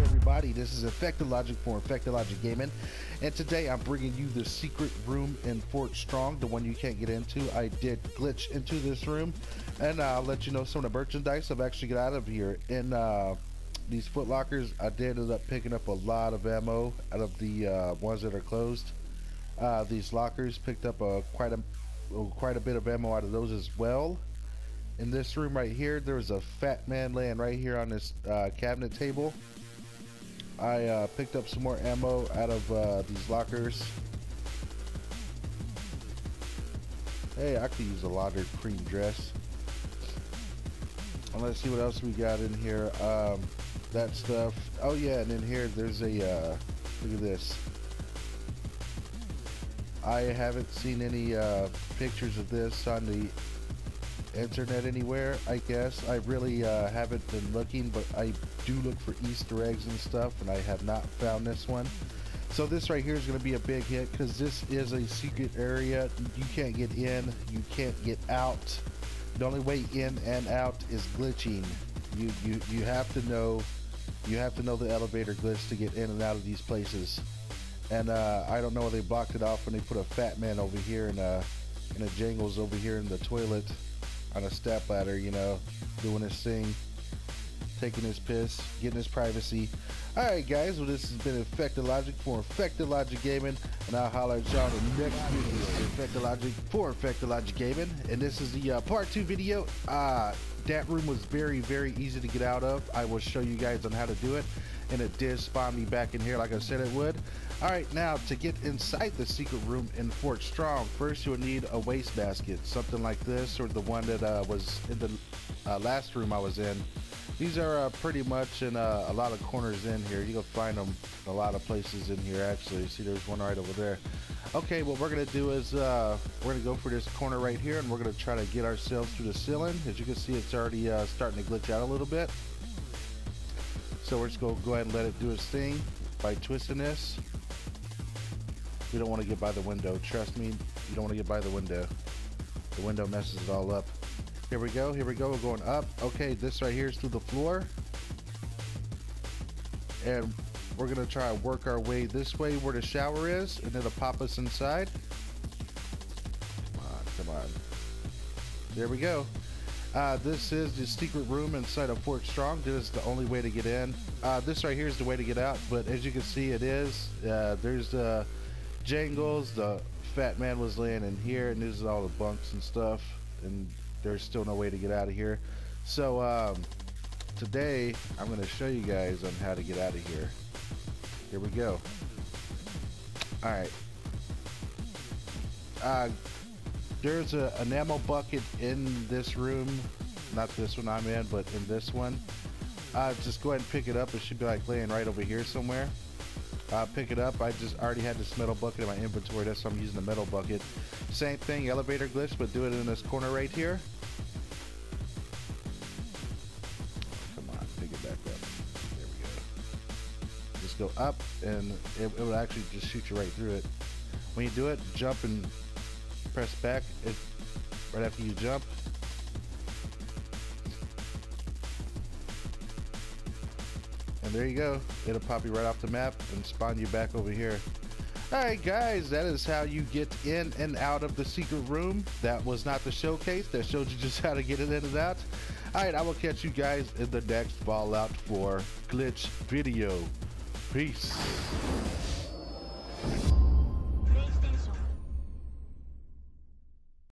everybody. This is Infektid Logik for Infektid Logik Gaming, and today I'm bringing you the secret room in Fort Strong, the one you can't get into. I did glitch into this room, and I'll let you know some of the merchandise I've actually got out of here. In uh, these Foot Lockers, I did end up picking up a lot of ammo out of the uh, ones that are closed. Uh, these lockers picked up a quite a quite a bit of ammo out of those as well. In this room right here, there's a fat man laying right here on this uh, cabinet table. I uh, picked up some more ammo out of uh, these lockers. Hey, I could use a laundered cream dress. And let's see what else we got in here. Um, that stuff. Oh yeah, and in here there's a. Uh, look at this. I haven't seen any uh, pictures of this on the internet anywhere, I guess. I really uh, haven't been looking, but I do look for Easter eggs and stuff, and I have not found this one. So this right here is going to be a big hit because this is a secret area. You can't get in, you can't get out. The only way in and out is glitching. You you you have to know you have to know the elevator glitch to get in and out of these places. And uh, I don't know they blocked it off when they put a fat man over here and uh, and a jangles over here in the toilet on a step ladder, you know, doing his thing, taking his piss, getting his privacy. Alright guys, well this has been Infektid Logik for Infektid Logik Gaming, and I'll holler at y'all in the next video. Infektid Logik for Effective Logic Gaming, and this is the uh, part 2 video. Uh, that room was very, very easy to get out of. I will show you guys on how to do it, and it did spawn me back in here like I said it would. Alright, now to get inside the secret room in Fort Strong, first you'll need a waste basket, something like this, or the one that uh, was in the uh, last room I was in. These are uh, pretty much in uh, a lot of corners in here. You can find them a lot of places in here actually. See, there's one right over there. Okay, what we're gonna do is uh, we're gonna go for this corner right here, and we're gonna try to get ourselves through the ceiling. As you can see, it's already uh, starting to glitch out a little bit. So we're just gonna go ahead and let it do its thing by twisting this. We don't want to get by the window. Trust me, you don't want to get by the window. The window messes it all up. Here we go, here we go, we're going up. Okay, this right here is through the floor. And we're gonna try to work our way this way where the shower is, and it'll pop us inside. Come on, come on. There we go. Uh, this is the secret room inside of Fort Strong. This is the only way to get in. Uh, this right here is the way to get out, but as you can see, it is. Uh, there's the jangles. The fat man was laying in here, and this is all the bunks and stuff. And there's still no way to get out of here. So um, today, I'm going to show you guys on how to get out of here. Here we go. All right. Uh, there's a enamel bucket in this room. Not this one I'm in but in this one. Uh, just go ahead and pick it up. It should be like laying right over here somewhere. Uh, pick it up. I just already had this metal bucket in my inventory. That's why I'm using the metal bucket. Same thing elevator glitch but do it in this corner right here. Come on pick it back up. There we go. Just go up and it, it will actually just shoot you right through it. When you do it jump and press back it, right after you jump. And there you go. It'll pop you right off the map and spawn you back over here. Alright guys, that is how you get in and out of the secret room. That was not the showcase. That showed you just how to get in and out. Alright, I will catch you guys in the next Fallout 4 glitch video. Peace.